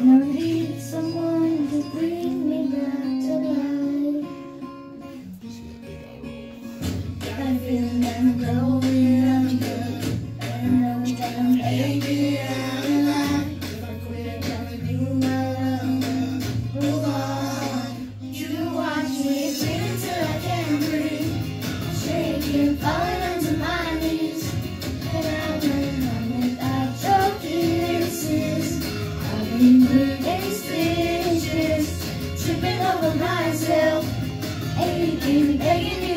I need someone to bring me back to life. I feel I'm growing, I'm good, and I'm down, baby. stitches, tripping over myself, aching, begging.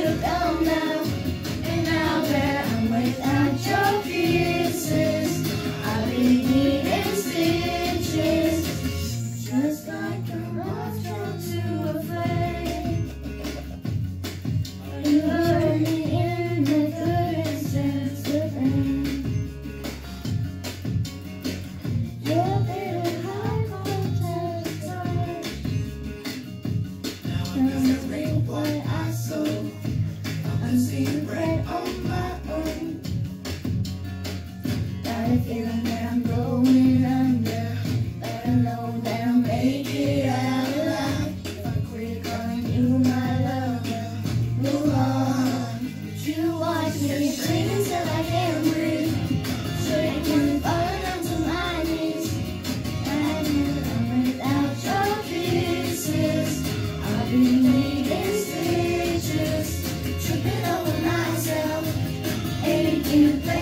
in the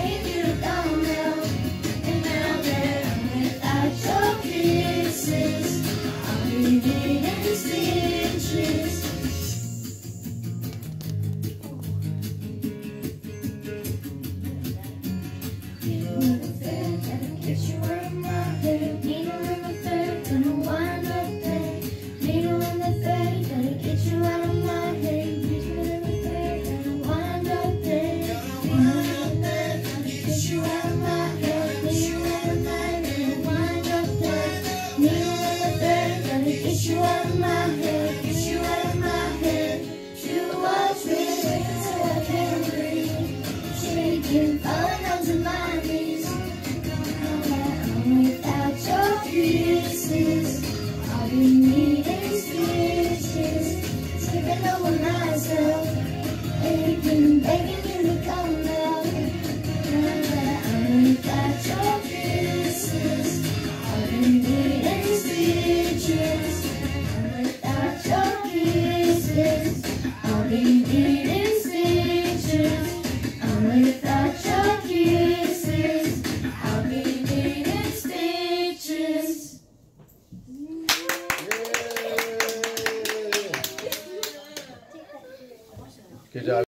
Good job.